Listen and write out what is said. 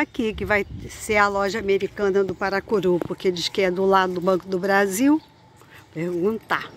Aqui que vai ser a loja americana do Paracuru, porque diz que é do lado do Banco do Brasil. Perguntar.